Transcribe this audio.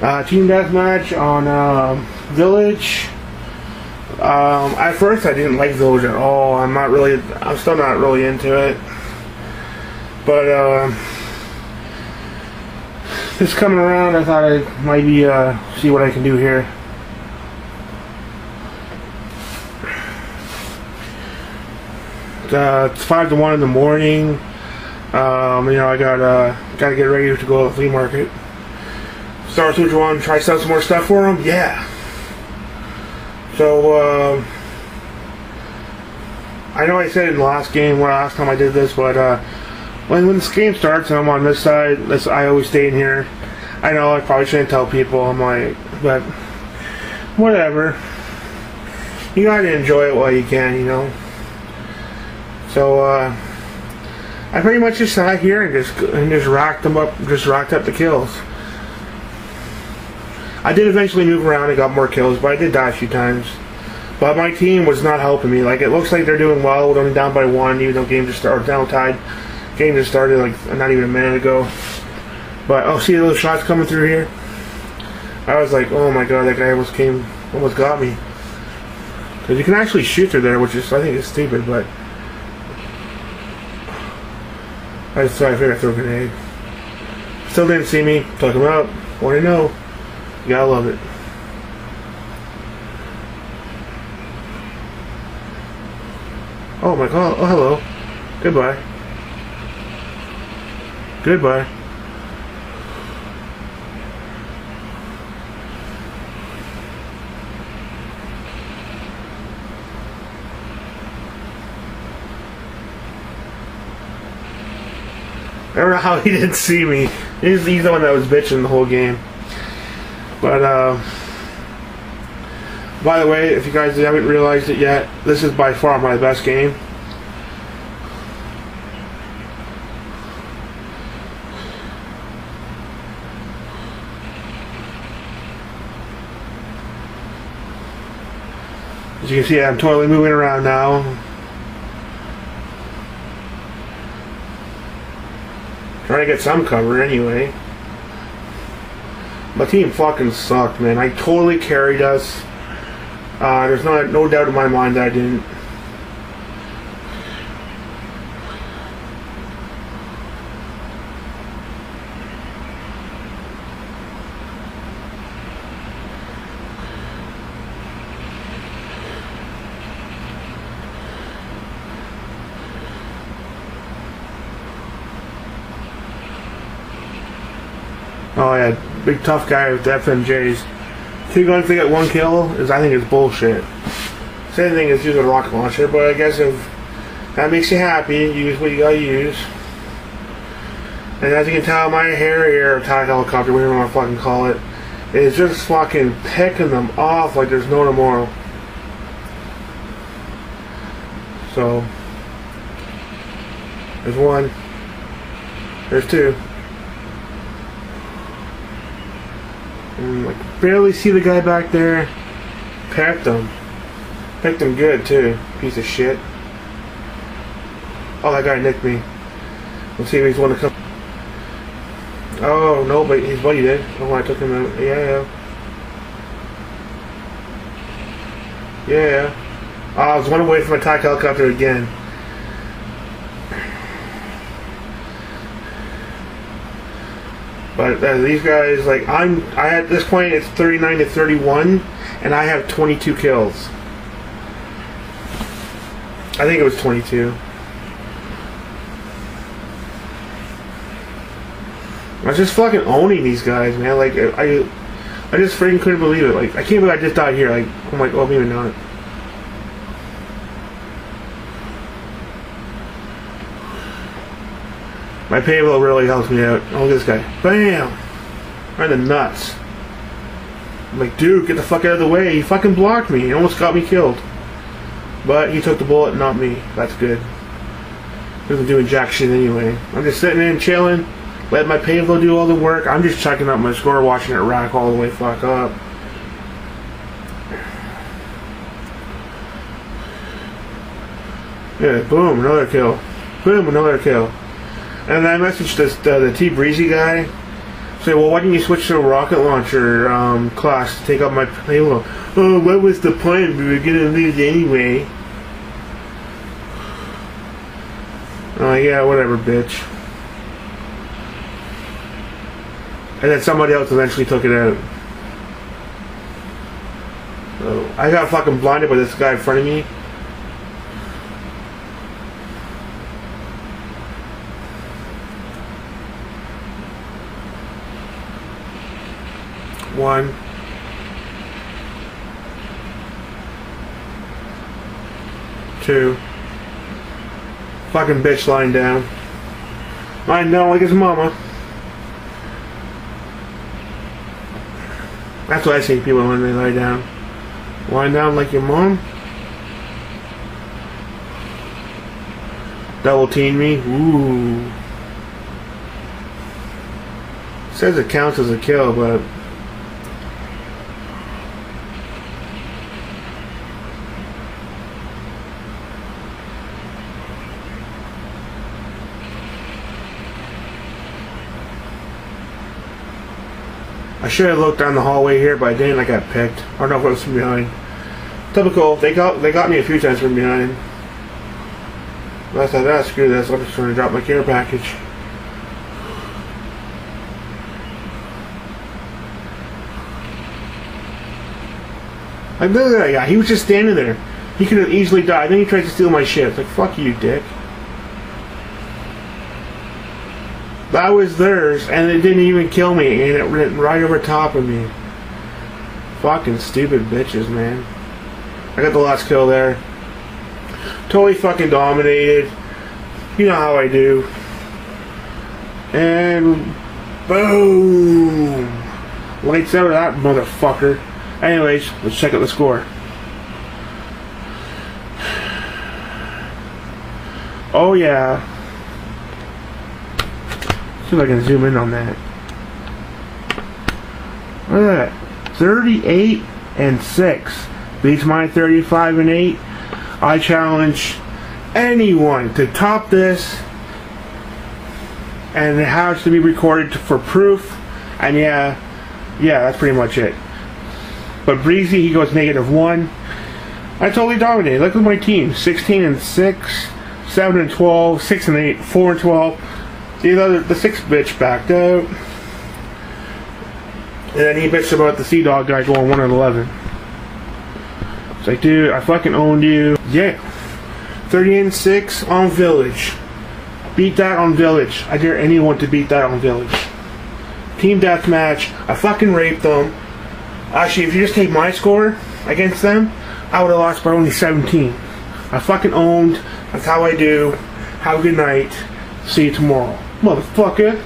Uh, team deathmatch on um, Village. Um, at first, I didn't like Village at all. I'm not really. I'm still not really into it. But uh, this coming around, I thought I might be uh, see what I can do here. Uh, it's five to one in the morning. Um, you know, I got uh, got to get ready to go to the flea market. Star Switch One, try sell some more stuff for them. Yeah. So uh, I know I said in the last game, well, last time I did this, but uh, when when this game starts and I'm on this side, this I always stay in here. I know I probably shouldn't tell people. I'm like, but whatever. You gotta enjoy it while you can, you know. So uh, I pretty much just sat here and just and just racked them up, just racked up the kills. I did eventually move around and got more kills, but I did die a few times. But my team was not helping me. Like it looks like they're doing well, we're only down by one, even though game just started down tied. Game just started like not even a minute ago. But oh, see those shots coming through here. I was like, oh my god, that guy almost came, almost got me. Because you can actually shoot through there, which is I think is stupid, but. I just I figured I'd throw a grenade. Still didn't see me. Took him out. Want to know? You gotta love it. Oh my god. Oh, hello. Goodbye. Goodbye. I don't know how he didn't see me. He's, he's the one that was bitching the whole game. But, uh, by the way, if you guys haven't realized it yet, this is by far my best game. As you can see, I'm totally moving around now. Trying to get some cover anyway. My team fucking sucked, man. I totally carried us. Uh, there's not no doubt in my mind that I didn't. Oh yeah, big tough guy with the FMJs. Two guns to get one kill is I think is bullshit. Same thing as using a rocket launcher, but I guess if that makes you happy, use what you gotta use. And as you can tell, my Harrier attack helicopter, whatever you want to fucking call it, is just fucking picking them off like there's no tomorrow. So, there's one. There's two. And barely see the guy back there. Pecked him. Picked him good too. Piece of shit. Oh, that guy nicked me. Let's see if he's one to come. Oh no, but his buddy did. Oh, I took him out. Yeah, yeah. Yeah. Oh, I was one away from attack helicopter again. But uh, these guys, like I'm, I at this point it's 39 to 31, and I have 22 kills. I think it was 22. I was just fucking owning these guys, man. Like I, I just freaking couldn't believe it. Like I can't believe I just died here. Like I'm like, oh, maybe not. My Pave Low really helps me out. Oh, look at this guy. Bam! Right in the nuts. I'm like, dude, get the fuck out of the way. He fucking blocked me. He almost got me killed. But he took the bullet, not me. That's good. Wasn't doing jack shit anyway. I'm just sitting in, chilling, Let my Pave Low do all the work. I'm just checking out my score, watching it rack all the way fuck up. Yeah, boom, another kill. Boom, another kill. And I messaged this uh, the T Breezy guy. Say, well, why didn't you switch to a rocket launcher um, class to take up my Pave Low? Oh, what was the point? We were gonna lose anyway. Oh, yeah, whatever, bitch. And then somebody else eventually took it out. So, I got fucking blinded by this guy in front of me. One. Two. Fucking bitch lying down. Lying down like his mama. That's what I to people when they lie down. Lying down like your mom. Double team me. Ooh. Says it counts as a kill, but I should have looked down the hallway here, but I didn't. I got picked. I don't know if it was from behind. Typical. They got they got me a few times from behind. But I thought, ah, screw this. I'm just going to drop my care package. Look at that guy. He was just standing there. He could have easily died. Then he tried to steal my shit. It's like, fuck you, dick. That was theirs, and it didn't even kill me, and it went right over top of me. Fucking stupid bitches, man. I got the last kill there. Totally fucking dominated. You know how I do. And boom! Lights out of that motherfucker. Anyways, let's check out the score. Oh yeah. See if I can zoom in on that. Look at that. 38 and 6. Beats my 35 and 8. I challenge anyone to top this. And it has to be recorded for proof. And yeah, yeah, that's pretty much it. But Breezy, he goes negative 1. I totally dominated. Look at my team. 16 and 6, 7 and 12, 6 and 8, 4 and 12. The other, the sixth bitch backed out. And then he bitched about the Sea Dog guy going 1 and 11. It's like, dude, I fucking owned you. Yeah. 30 and 6 on Village. Beat that on Village. I dare anyone to beat that on Village. Team Deathmatch. I fucking raped them. Actually, if you just take my score against them, I would have lost by only 17. I fucking owned. That's how I do. Have a good night. See you tomorrow motherfucker.